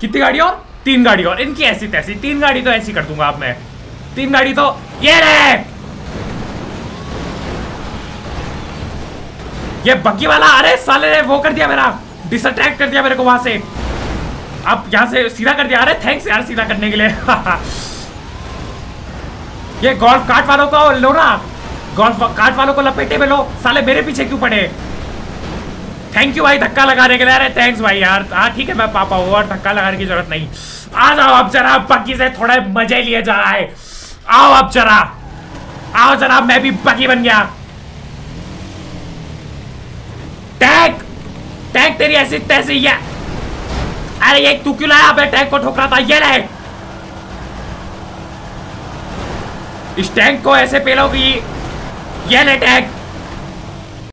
कितनी गाड़ी और? तीन गाड़ी और। इनकी ऐसी तैसी। तीन गाड़ी तो ऐसी कर दूँगा आप मैं। तीन गाड़ी तो ये रे ये बग्गी वाला अरे साले ने वो कर दिया मेरा। डिसअट्रैक्ट कर दिया मेरे को वहाँ से। अब यहाँ से सीधा कर दिया। अरे थैंक्स यार सीधा करने के लिए। ये गोल्फ कार्ट वालों को लो ना। गोल्फ कार्ट वालों को लपेटे में लो। साले मेरे पीछे क्यों पड़े? थैंक यू भाई, धक्का लगाने के लिए। अरे थैंक्स भाई यार। हाँ ठीक है, मैं पापा हूँ और धक्का लगाने की ज़रूरत नहीं। आ जाओ अब जरा बग्गी से थोड़े मज़े लिए जा रहा है। आओ अब जरा। आओ जरा, मैं भी बग्गी बन गया। टैग टैग तेरी ऐसी, तैसी है अरे, ये तू क्यों लाया? मैं टैग को ठोक रहा था, ये ले। इस टैंक को ऐसे पेलोगी, ये ले टैग